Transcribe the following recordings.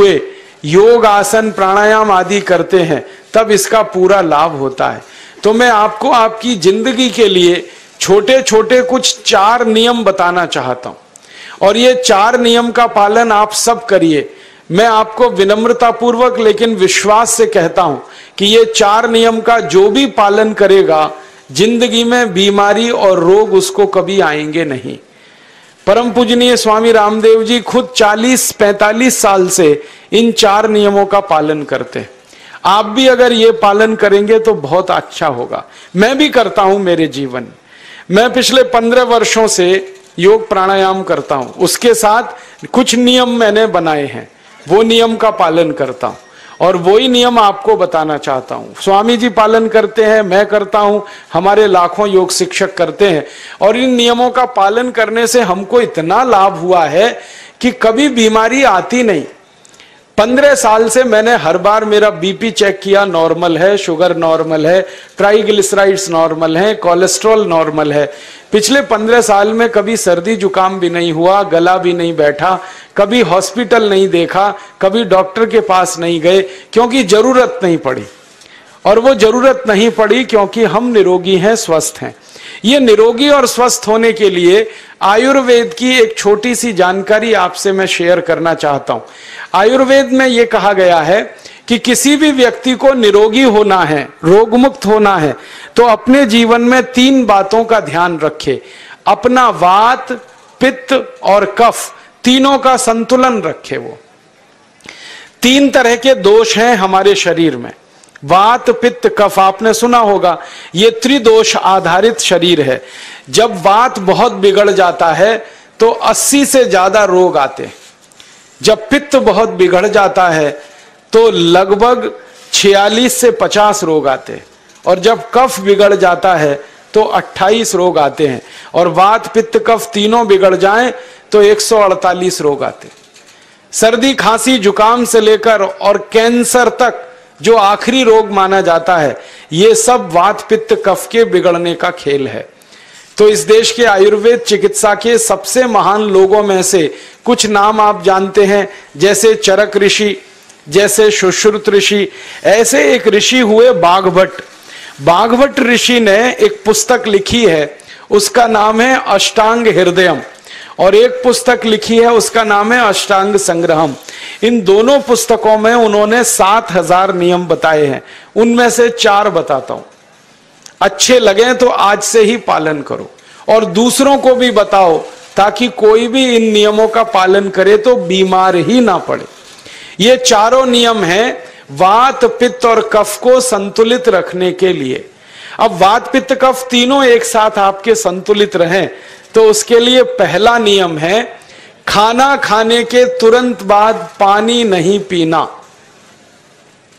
हुए, योग आसन, प्राणायाम आदि करते हैं, तब इसका पूरा लाभ होता है। तो मैं आपको आपकी ज़िंदगी के लिए छोटे छोटे कुछ चार नियम बताना चाहता हूँ। और ये चार नियम का पालन आप सब करिए। मैं आपको विनम्रता पूर्वक लेकिन विश्वास से कहता हूँ कि ये चार नियम का जो भी पालन करेगा, ज़िंदगी में बीमारी और रोग उसको कभी आएँगे नहीं। परम पूजनीय स्वामी रामदेव जी खुद 40-45 साल से इन चार नियमों का पालन करते आप भी अगर ये पालन करेंगे तो बहुत अच्छा होगा। मैं भी करता हूँ मेरे जीवन। मैं पिछले पंद्रह वर्षों से योग प्राणायाम करता हूँ। उसके साथ कुछ नियम मैंने बनाए हैं। वो नियम का पालन करता हूँ। और वही नियम आपको बताना चाहता हूँ। स्वामी जी पालन करते हैं, मैं करता हूँ, हमारे लाखों योग शिक्षक करते हैं। और इन नियमों का पालन करने से हमको इतना लाभ हुआ है कि कभी बीमारी आती नहीं। पंद्रह साल से मैंने हर बार मेरा बीपी चेक किया नॉर्मल है शुगर नॉर्मल है ट्राइग्लिसराइड्स नॉर्मल है कोलेस्ट्रॉल नॉर्मल है। पिछले पंद्रह साल में कभी सर्दी जुकाम भी नहीं हुआ, गला भी नहीं बैठा, कभी हॉस्पिटल नहीं देखा, कभी डॉक्टर के पास नहीं गए, क्योंकि ज़रूरत नहीं पड़ी। और वो ज़रूरत नहीं पड़ी क्योंकि हम निरोगी हैं, स्वस्थ हैं। ये निरोगी और स्वस्थ होने के लिए आयुर्वेद की एक छोटी सी जानकारी आपसे मैं शेयर करना चाहता हूँ। आयुर्वेद में यह कहा गया है कि किसी भी व्यक्ति को निरोगी होना है रोग मुक्त होना है तो अपने जीवन में तीन बातों का ध्यान रखे। अपना वात, पित्त और कफ, तीनों का संतुलन रखे वो। तीन तरह के दोष हैं हमारे शरीर में। वात पित्त कफ, आपने सुना होगा, ये त्रिदोष आधारित शरीर है। जब वात बहुत बिगड़ जाता है तो 80 से ज़्यादा रोग आते जब पित्त बहुत बिगड़ जाता है तो लगभग 46 से 50 रोग आते हैं। और जब कफ बिगड़ जाता है तो 28 रोग आते हैं। और वात, पित्त, कफ तीनों बिगड़ जाएँ तो 148 रोग आते सर्दी, खांसी, जुकाम से लेकर और कैंसर तक जो आखिरी रोग माना जाता है, ये सब वात पित्त कफ के बिगड़ने का खेल है। तो इस देश के आयुर्वेद चिकित्सा के सबसे महान लोगों में से कुछ नाम आप जानते हैं, जैसे चरक ऋषि, जैसे सुश्रुत ऋषि, ऐसे एक ऋषि हुए बाघभट्ट। बाघभट्ट ऋषि ने एक पुस्तक लिखी है, उसका नाम है अष्टांग हृदयम, और एक पुस्तक लिखी है, उसका नाम है अष्टांग संग्रहम। इन दोनों पुस्तकों में उन्होंने सात हज़ार नियम बताए हैं। उनमें से चार बताता हूँ। अच्छे लगे तो आज से ही पालन करो और दूसरों को भी बताओ ताकि कोई भी इन नियमों का पालन करे तो बीमार ही ना पड़े। ये चारों नियम हैं वात, पित्त और कफ को संतुलित रखने के लिए। अब वात, पित्त, कफ तीनों एक साथ आपके संतुलित रहें तो उसके लिए पहला नियम है खाना खाने के तुरंत बाद पानी नहीं पीना,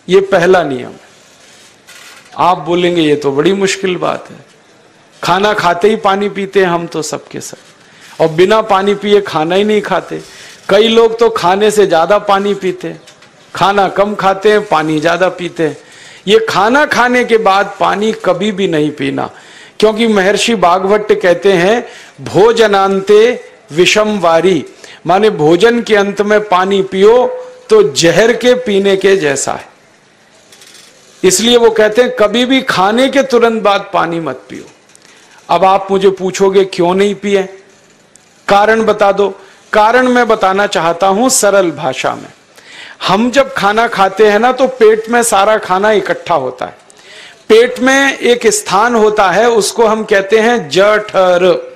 ये पहला नियम है। आप बोलेंगे, ये तो बड़ी मुश्किल बात है। खाना खाते ही पानी पीते हैं हम तो सबके सब। और बिना पानी पिए खाना ही नहीं खाते। कई लोग तो खाने से ज़्यादा पानी पीते खाना कम खाते हैं, पानी ज़्यादा पीते हैं। ये खाना खाने के बाद पानी कभी भी नहीं पीना। क्योंकि महर्षि बागवट कहते हैं भोजनांते विषम वारी। माने भोजन के अंत में पानी पियो तो जहर के पीने के जैसा है। इसलिए वो कहते हैं, कभी भी खाने के तुरंत बाद पानी मत पियो। अब आप मुझे पूछोगे, क्यों नहीं पिए? कारण बता दो। कारण मैं बताना चाहता हूँ सरल भाषा में। हम जब खाना खाते हैं ना तो पेट में सारा खाना इकट्ठा होता है। पेट में एक स्थान होता है, उसको हम कहते हैं जठर।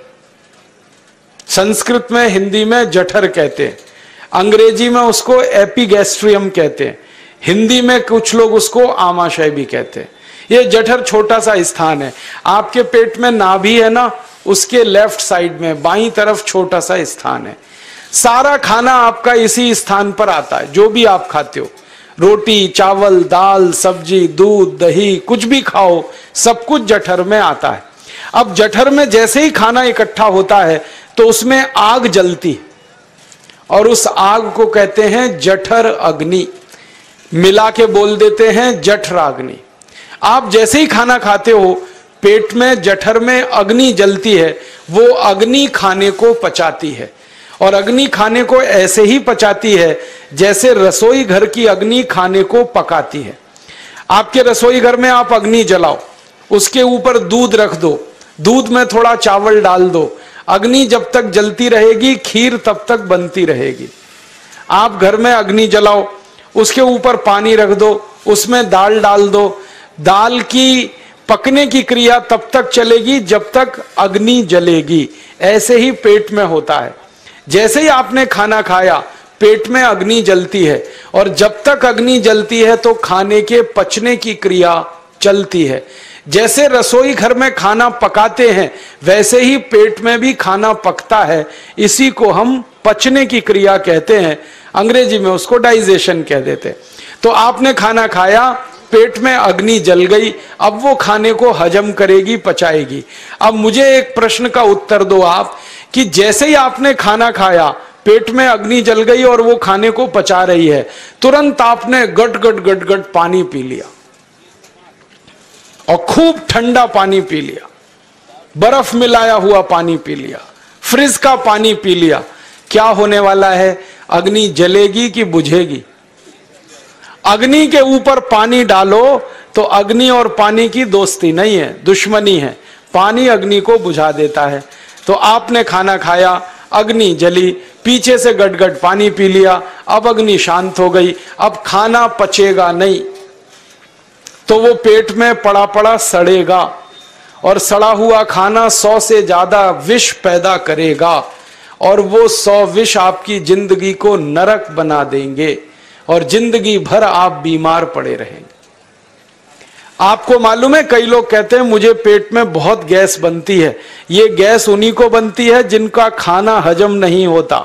संस्कृत में, हिंदी में जठर कहते हैं। अंग्रेज़ी में उसको एपीगैस्ट्रियम कहते हैं। हिंदी में कुछ लोग उसको आमाशय भी कहते हैं। ये जठर छोटा सा स्थान है। आपके पेट में नाभि है ना, उसके लेफ़्ट साइड में, बाई तरफ़ छोटा सा स्थान है। सारा खाना आपका इसी स्थान पर आता है, जो भी आप खाते हो। रोटी, चावल, दाल, सब्ज़ी, दूध, दही, कुछ भी खाओ, सब कुछ जठर में आता है। अब जठर में जैसे ही खाना इकट्ठा होता है तो उसमें आग जलती। और उस आग को कहते हैं जठर अग्नि। मिला के बोल देते हैं जठर अग्नि। आप जैसे ही खाना खाते हो, पेट में, जठर में अग्नि जलती है। वो अग्नि खाने को पचाती है। और अग्नि खाने को ऐसे ही पचाती है, जैसे रसोई घर की अग्नि खाने को पकाती है। आपके रसोई घर में आप अग्नि जलाओ। उसके ऊपर दूध रख दो। दूध में थोड़ा चावल डाल दो। अग्नि जब तक जलती रहेगी, खीर तब तक बनती रहेगी। आप घर में अग्नि जलाओ, उसके ऊपर पानी रख दो, उसमें दाल डाल दो। दाल की पकने की क्रिया तब तक चलेगी जब तक अग्नि जलेगी। ऐसे ही पेट में होता है। जैसे ही आपने खाना खाया, पेट में अग्नि जलती है। और जब तक अग्नि जलती है तो खाने के पचने की क्रिया चलती है। जैसे रसोई घर में खाना पकाते हैं, वैसे ही पेट में भी खाना पकता है। इसी को हम पचने की क्रिया कहते हैं। अंग्रेज़ी में उसको डाइजेशन कह देते तो आपने खाना खाया, पेट में अग्नि जल गई, अब वो खाने को हजम करेगी, पचाएगी। अब मुझे एक प्रश्न का उत्तर दो आप, कि जैसे ही आपने खाना खाया, पेट में अग्नि जल गई और वो खाने को पचा रही है, तुरंत आपने गट गट गट गट पानी पी लिया। और खूब ठंडा पानी पी लिया। बर्फ़ मिलाया हुआ पानी पी लिया। फ्रिज का पानी पी लिया। क्या होने वाला है? अग्नि जलेगी कि बुझेगी? अग्नि के ऊपर पानी डालो तो अग्नि और पानी की दोस्ती नहीं है, दुश्मनी है। पानी अग्नि को बुझा देता है। तो आपने खाना खाया, अग्नि जली, पीछे से गटगट पानी पी लिया, अब अग्नि शांत हो गई, अब खाना पचेगा नहीं। तो वो पेट में पड़ा पड़ा सड़ेगा और सड़ा हुआ खाना सौ से ज़्यादा विष पैदा करेगा और वो सौ विष आपकी ज़िंदगी को नरक बना देंगे और ज़िंदगी भर आप बीमार पड़े रहेंगे। आपको मालूम है, कई लोग कहते हैं, मुझे पेट में बहुत गैस बनती है। ये गैस उन्हीं को बनती है जिनका खाना हजम नहीं होता।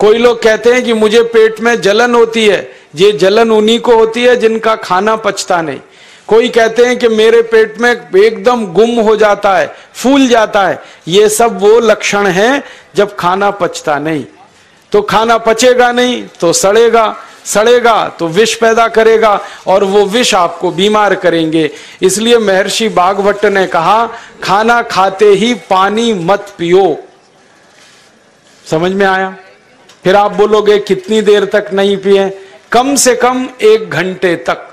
कोई लोग कहते हैं कि, मुझे पेट में जलन होती है। ये जलन उन्हीं को होती है जिनका खाना पचता नहीं। कोई कहते हैं कि मेरे पेट में एकदम गुम हो जाता है, फूल जाता है, ये सब वो लक्षण हैं जब खाना पचता नहीं। तो खाना पचेगा नहीं तो सड़ेगा सड़ेगा तो विष पैदा करेगा और वो विष आपको बीमार करेंगे। इसलिए महर्षि बागवट ने कहा, खाना खाते ही पानी मत पियो। समझ में आया? फिर आप बोलोगे, कितनी देर तक नहीं पिए? कम से कम एक घंटे तक।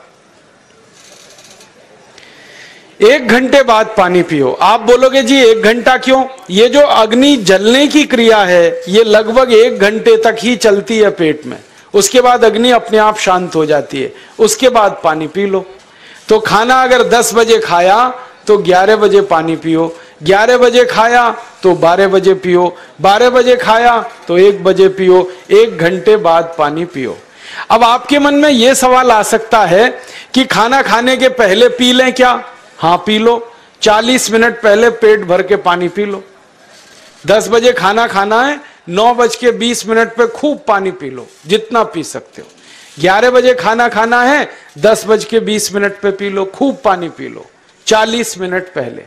एक घंटे बाद पानी पियो। आप बोलोगे, जी, एक घंटा क्यों? ये जो अग्नि जलने की क्रिया है, ये लगभग एक घंटे तक ही चलती है पेट में। उसके बाद अग्नि अपने आप शांत हो जाती है। उसके बाद पानी पी लो। तो खाना अगर 10 बजे खाया तो 11 बजे पानी पियो। 11 बजे खाया तो 12 बजे पियो। 12 बजे खाया तो 1 बजे पियो। एक घंटे बाद पानी पियो। अब आपके मन में यह सवाल आ सकता है कि खाना खाने के पहले पी लें क्या? हाँ पी लो। 40 मिनट पहले पेट भर के पानी पी लो। 10 बजे खाना खाना है, नौ बज के बीस मिनट पे खूब पानी पी लो, जितना पी सकते हो। ग्यारह बजे खाना खाना है, दस बज के बीस मिनट पे पी लो, खूब पानी पी लो, चालीस मिनट पहले।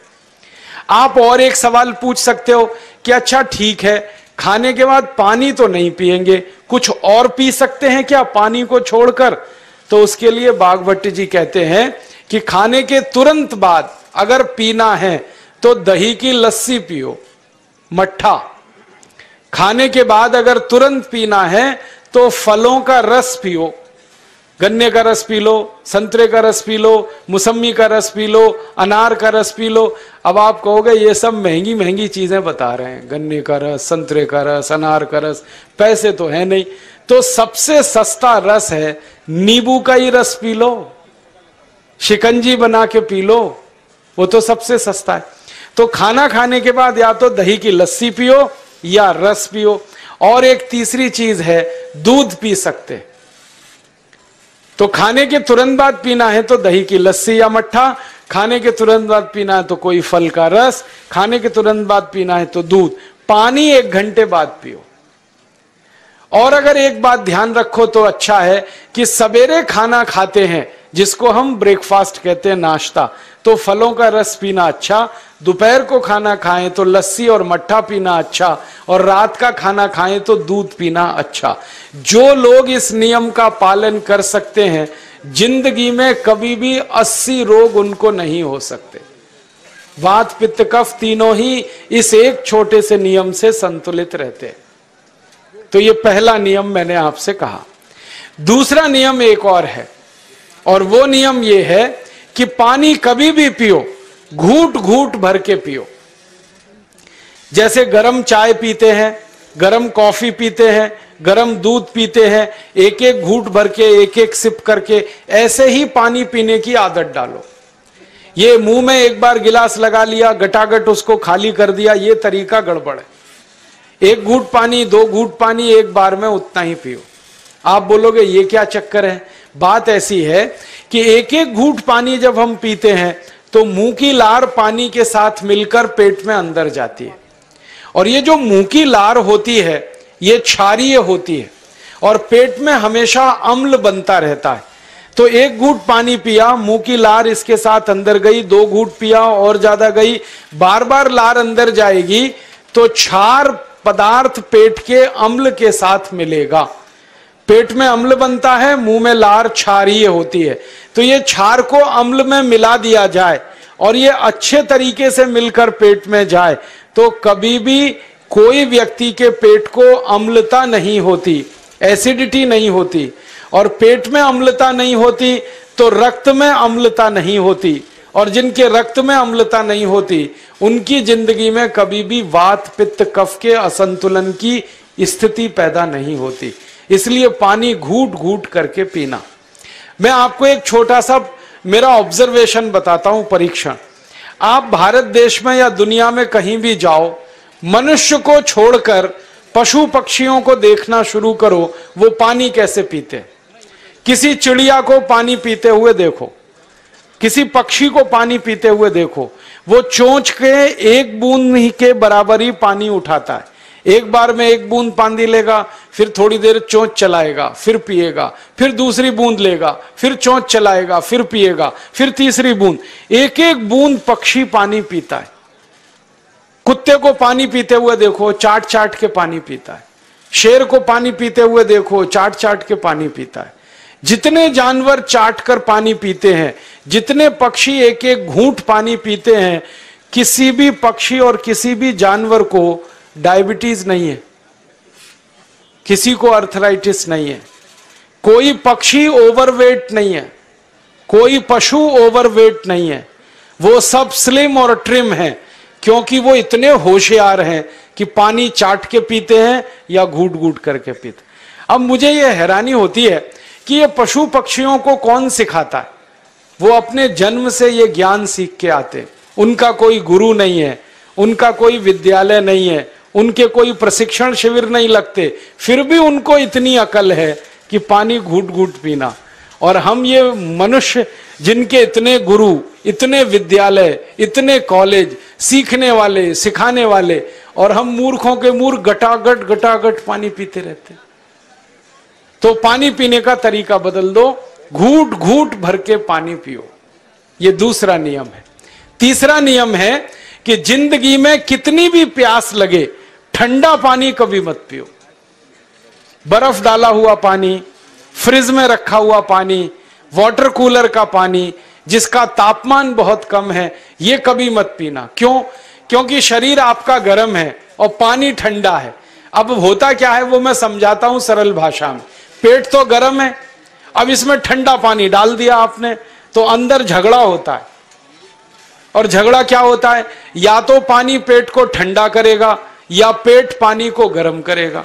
आप और एक सवाल पूछ सकते हो कि अच्छा ठीक है खाने के बाद पानी तो नहीं पिएँगे कुछ और पी सकते हैं क्या पानी को छोड़कर? तो उसके लिए बागभट्ट जी कहते हैं कि खाने के तुरंत बाद अगर पीना है तो दही की लस्सी पियो, मट्ठा। खाने के बाद अगर तुरंत पीना है तो फलों का रस पियो। गन्ने का रस पी लो, संतरे का रस पी लो, मुसम्मी का रस पी लो, अनार का रस पी लो। अब आप कहोगे, ये सब महँगी महँगी चीज़ें बता रहे हैं। गन्ने का रस, संतरे का रस, अनार का रस, पैसे तो है नहीं। तो सबसे सस्ता रस है, नींबू का ही रस पी लो। शिकंजी बना के पी लो। वो तो सबसे सस्ता है। तो खाना खाने के बाद या तो दही की लस्सी पियो या रस पियो। और एक तीसरी चीज़ है, दूध पी सकते तो खाने के तुरंत बाद पीना है तो दही की लस्सी या मट्ठा, खाने के तुरंत बाद पीना है तो कोई फल का रस, खाने के तुरंत बाद पीना है तो दूध। पानी एक घंटे बाद पियो। और अगर एक बात ध्यान रखो तो अच्छा है कि सवेरे खाना खाते हैं जिसको हम ब्रेकफास्ट कहते हैं नाश्ता। तो फलों का रस पीना अच्छा दोपहर को खाना खाएँ तो लस्सी और मट्ठा पीना अच्छा और रात का खाना खाएँ तो दूध पीना अच्छा। जो लोग इस नियम का पालन कर सकते हैं, ज़िंदगी में कभी भी 80 रोग उनको नहीं हो सकते। वात, पित्त, कफ तीनों ही इस एक छोटे से नियम से संतुलित रहते हैं। तो ये पहला नियम मैंने आपसे कहा। दूसरा नियम एक और है। और वो नियम ये है कि पानी कभी भी पियो, घूट घूट भर के पियो। जैसे गरम चाय पीते हैं, गरम कॉफ़ी पीते हैं, गरम दूध पीते हैं, एक एक घूट भर के, एक एक सिप करके ऐसे ही पानी पीने की आदत डालो। ये मुँह में एक बार गिलास लगा लिया, गटागट उसको खाली कर दिया, ये तरीका गड़बड़ है। एक घूट पानी, दो घूट पानी, एक बार में उतना ही पियो। आप बोलोगे, ये क्या चक्कर है? बात ऐसी है कि एक एक घूट पानी जब हम पीते हैं तो मुँह की लार पानी के साथ मिलकर पेट में अंदर जाती है। और ये जो मुँह की लार होती है, ये क्षारीय होती है और पेट में हमेशा अम्ल बनता रहता है। तो एक घूट पानी पिया, मुँह की लार इसके साथ अंदर गई, दो घूट पिया और ज़्यादा गई बार बार लार अंदर जाएगी तो क्षार पदार्थ पेट के अम्ल के साथ मिलेगा। पेट में अम्ल बनता है, मुँह में लार क्षारीय होती है। तो ये क्षार को अम्ल में मिला दिया जाए और ये अच्छे तरीके से मिलकर पेट में जाए तो कभी भी कोई व्यक्ति के पेट को अम्लता नहीं होती, एसिडिटी नहीं होती और पेट में अम्लता नहीं होती तो रक्त में अम्लता नहीं होती और जिनके रक्त में अम्लता नहीं होती, उनकी ज़िंदगी में कभी भी वात, पित्त, कफ के असंतुलन की स्थिति पैदा नहीं होती। इसलिए पानी घूट घूट करके पीना। मैं आपको एक छोटा सा मेरा ऑब्जर्वेशन बताता हूँ परीक्षण। आप भारत देश में या दुनिया में कहीं भी जाओ, मनुष्य को छोड़कर पशु पक्षियों को देखना शुरू करो, वो पानी कैसे पीते। किसी चिड़िया को पानी पीते हुए देखो, किसी पक्षी को पानी पीते हुए देखो, वो चोंच के एक बूंद के बराबर ही पानी उठाता है। एक बार में एक बूंद पानी लेगा फिर थोड़ी देर चोंच चलाएगा, फिर पिएगा, फिर दूसरी बूंद लेगा, फिर चोंच चलाएगा, फिर पिएगा, फिर तीसरी बूंद। एक एक बूंद पक्षी पानी पीता है। कुत्ते को पानी पीते हुए देखो चाट चाट के पानी पीता है। शेर को पानी पीते हुए देखो चाट चाट के पानी पीता है। जितने जानवर चाट कर पानी पीते हैं, जितने पक्षी एक एक घूंट पानी पीते हैं, किसी भी पक्षी और किसी भी जानवर को डायबिटीज़ नहीं है। किसी को अर्थराइटिस नहीं है। कोई पक्षी ओवरवेट नहीं है। कोई पशु ओवरवेट नहीं है। वो सब स्लिम और ट्रिम है, क्योंकि वो इतने होशियार हैं कि पानी चाट के पीते हैं या घूट घूट करके पीते अब मुझे ये हैरानी होती है कि ये पशु पक्षियों को कौन सिखाता है? वो अपने जन्म से ये ज्ञान सीख के आते उनका कोई गुरु नहीं है, उनका कोई विद्यालय नहीं है उनके कोई प्रशिक्षण शिविर नहीं लगते। फिर भी उनको इतनी अकल है कि पानी घूट घूट पीना। और हम ये मनुष्य जिनके इतने गुरु, इतने विद्यालय, इतने कॉलेज, सीखने वाले, सिखाने वाले, और हम मूर्खों के मूर्ख गटागट गटागट पानी पीते रहते। तो पानी पीने का तरीका बदल दो। घूट घूट भर के पानी पियो। ये दूसरा नियम है। तीसरा नियम है कि ज़िंदगी में कितनी भी प्यास लगे, ठंडा पानी कभी मत पियो। बर्फ़ डाला हुआ पानी, फ्रिज में रखा हुआ पानी, वाटर कूलर का पानी, जिसका तापमान बहुत कम है, ये कभी मत पीना। क्यों? क्योंकि शरीर आपका गर्म है और पानी ठंडा है। अब होता क्या है, वो मैं समझाता हूँ सरल भाषा में। पेट तो गर्म है, अब इसमें ठंडा पानी डाल दिया आपने तो अंदर झगड़ा होता है। और झगड़ा क्या होता है? या तो पानी पेट को ठंडा करेगा, या पेट पानी को गर्म करेगा।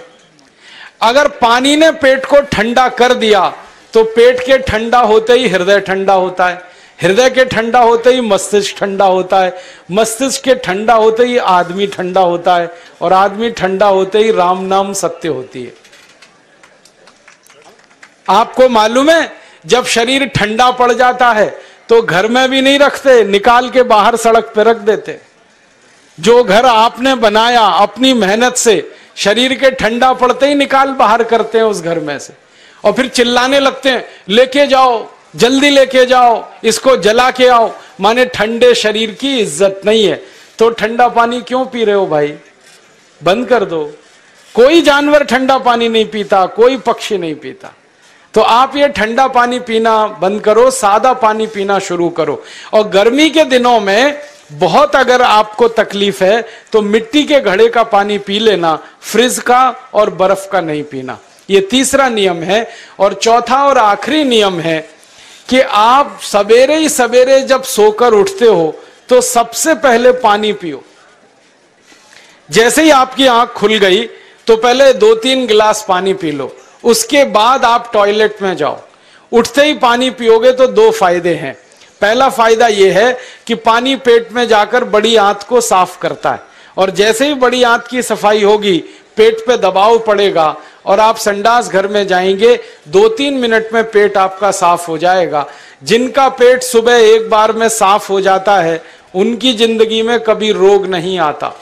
अगर पानी ने पेट को ठंडा कर दिया तो पेट के ठंडा होते ही हृदय ठंडा होता है। हृदय के ठंडा होते ही मस्तिष्क ठंडा होता है। मस्तिष्क के ठंडा होते ही आदमी ठंडा होता है और आदमी ठंडा होते ही राम नाम सत्य होती है। आपको मालूम है, जब शरीर ठंडा पड़ जाता है तो घर में भी नहीं रखते, निकाल के बाहर सड़क पर रख देते। जो घर आपने बनाया अपनी मेहनत से, शरीर के ठंडा पड़ते ही निकाल बाहर करते हैं उस घर में से। और फिर चिल्लाने लगते हैं, लेके जाओ, जल्दी लेके जाओ, इसको जला के आओ। माने ठंडे शरीर की इज़्ज़त नहीं है। तो ठंडा पानी क्यों पी रहे हो भाई? बंद कर दो। कोई जानवर ठंडा पानी नहीं पीता, कोई पक्षी नहीं पीता। तो आप ये ठंडा पानी पीना बंद करो, सादा पानी पीना शुरू करो। और गर्मी के दिनों में बहुत अगर आपको तकलीफ़ है तो मिट्टी के घड़े का पानी पी लेना, फ्रिज का और बर्फ़ का नहीं पीना। ये तीसरा नियम है। और चौथा और आखिरी नियम है कि आप सवेरे ही सवेरे जब सोकर उठते हो तो सबसे पहले पानी पियो। जैसे ही आपकी आँख खुल गई तो पहले दो तीन गिलास पानी पी लो। उसके बाद आप टॉयलेट में जाओ। उठते ही पानी पियोगे तो दो फ़ायदे हैं। पहला फ़ायदा यह है कि पानी पेट में जाकर बड़ी आंत को साफ़ करता है। और जैसे ही बड़ी आंत की सफ़ाई होगी, पेट पे दबाव पड़ेगा और आप संडास घर में जाएँगे दो तीन मिनट में पेट आपका साफ़ हो जाएगा। जिनका पेट सुबह एक बार में साफ़ हो जाता है, उनकी ज़िंदगी में कभी रोग नहीं आता।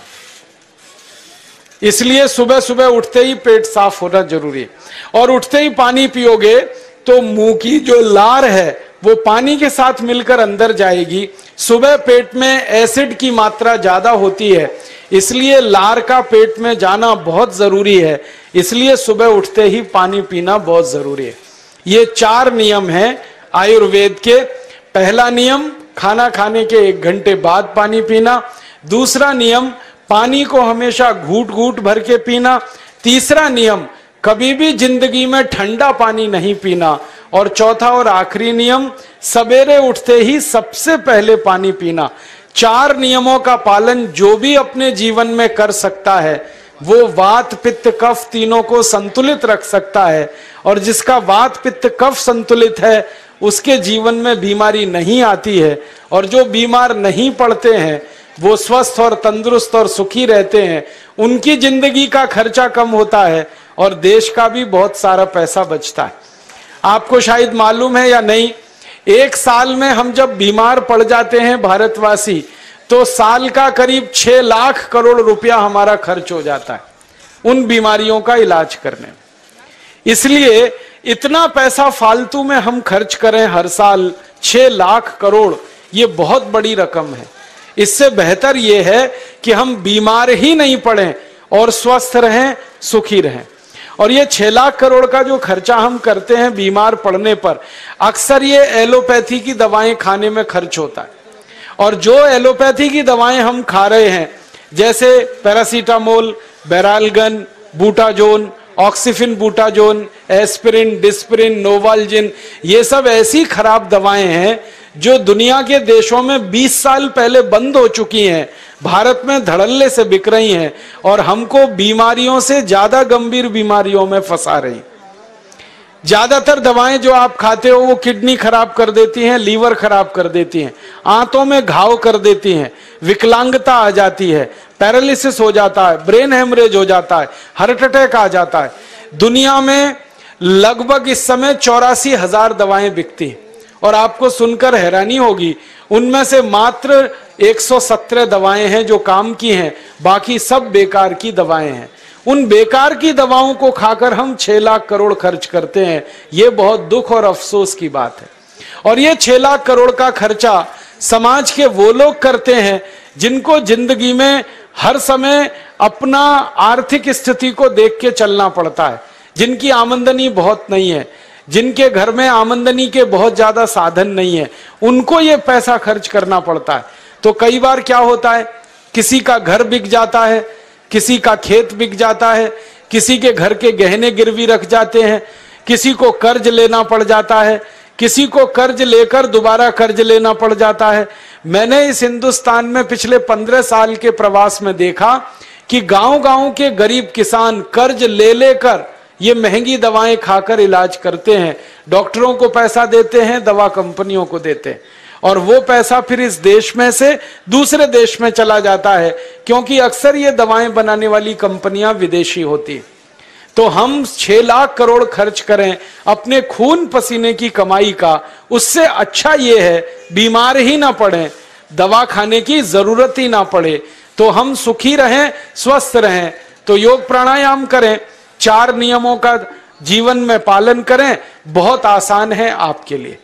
इसलिए सुबह सुबह उठते ही पेट साफ़ होना ज़रूरी है। और उठते ही पानी पियोगे तो मुँह की जो लार है, वो पानी के साथ मिलकर अंदर जाएगी। सुबह पेट में एसिड की मात्रा ज़्यादा होती है, इसलिए लार का पेट में जाना बहुत ज़रूरी है। इसलिए सुबह उठते ही पानी पीना बहुत ज़रूरी है। ये चार नियम हैं आयुर्वेद के। पहला नियम, खाना खाने के एक घंटे बाद पानी पीना। दूसरा नियम पानी को हमेशा घूट घूट भर के पीना। तीसरा नियम, कभी भी ज़िंदगी में ठंडा पानी नहीं पीना। और चौथा और आखिरी नियम, सवेरे उठते ही सबसे पहले पानी पीना। चार नियमों का पालन जो भी अपने जीवन में कर सकता है, वो वात, पित्त, कफ तीनों को संतुलित रख सकता है। और जिसका वात, पित्त, कफ संतुलित है, उसके जीवन में बीमारी नहीं आती है। और जो बीमार नहीं पड़ते हैं वो स्वस्थ और तंदुरुस्त और सुखी रहते हैं। उनकी ज़िंदगी का खर्चा कम होता है और देश का भी बहुत सारा पैसा बचता है। आपको शायद मालूम है या नहीं, एक साल में हम जब बीमार पड़ जाते हैं भारतवासी तो साल का करीब छह लाख करोड़ रुपया हमारा खर्च हो जाता है उन बीमारियों का इलाज करने में। इसलिए इतना पैसा फालतू में हम खर्च करें हर साल, छह लाख करोड़, ये बहुत बड़ी रकम है। इससे बेहतर यह है कि हम बीमार ही नहीं पड़े और स्वस्थ रहें, सुखी रहें। और ये छह लाख करोड़ का जो खर्चा हम करते हैं बीमार पड़ने पर, अक्सर ये एलोपैथी की दवाएँ खाने में खर्च होता है। और जो एलोपैथी की दवाएँ हम खा रहे हैं, जैसे paracetamol, Baralgan, butazone, oxyphen butazone, aspirin, Disprin, Novalgin, ये सब ऐसी खराब दवाएँ हैं जो दुनिया के देशों में 20 साल पहले बंद हो चुकी हैं, भारत में धड़ल्ले से बिक रही हैं और हमको बीमारियों से ज़्यादा गंभीर बीमारियों में फंसा रही ज़्यादातर दवाएँ जो आप खाते हो, वो किडनी खराब कर देती हैं, लीवर खराब कर देती हैं, आंतों में घाव कर देती हैं, विकलांगता आ जाती है, पैरालिसिस हो जाता है, ब्रेन हेमरेज हो जाता है, हार्ट अटैक आ जाता है। दुनिया में लगभग इस समय चौरासी हज़ार दवाएँ बिकती हैं। और आपको सुनकर हैरानी होगी। उनमें से मात्र 117 दवाएँ हैं जो काम की हैं, बाकी सब बेकार की दवाएँ हैं। उन बेकार की दवाओं को खाकर हम छह लाख करोड़ खर्च करते हैं। ये बहुत दुख और अफसोस की बात है। और ये छह लाख करोड़ का खर्चा समाज के वो लोग करते हैं जिनको ज़िंदगी में हर समय अपना आर्थिक स्थिति को देख के चलना पड़ता है, जिनकी आमदनी बहुत नहीं है। जिनके घर में आमंदनी के बहुत ज़्यादा साधन नहीं है, उनको ये पैसा खर्च करना पड़ता है। तो कई बार क्या होता है, किसी का घर बिक जाता है, किसी का खेत बिक जाता है, किसी के घर के गहने गिरवी रख जाते हैं, किसी को कर्ज लेना पड़ जाता है, किसी को कर्ज लेकर दोबारा कर्ज लेना पड़ जाता है। मैंने इस हिंदुस्तान में पिछले पंद्रह साल के प्रवास में देखा कि गाँव गाँव के गरीब किसान कर्ज ले लेकर ये महँगी दवाएँ खाकर इलाज करते हैं, डॉक्टरों को पैसा देते हैं, दवा कंपनियों को देते हैं। और वो पैसा फिर इस देश में से दूसरे देश में चला जाता है, क्योंकि अक्सर ये दवाएँ बनाने वाली कंपनियाँ विदेशी होती है। तो हम छह लाख करोड़ खर्च करें, अपने खून पसीने की कमाई का, उससे अच्छा ये है, बीमार ही ना पड़े, दवा खाने की ज़रूरत ही ना पड़े तो हम सुखी रहें, स्वस्थ रहें तो योग प्राणायाम करें। चार नियमों का जीवन में पालन करें, बहुत आसान है आपके लिए।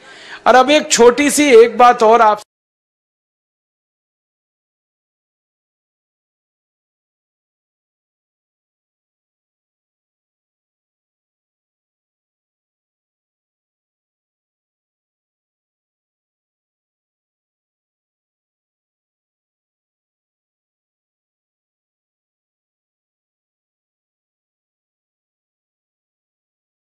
और अब एक छोटी सी एक बात और आप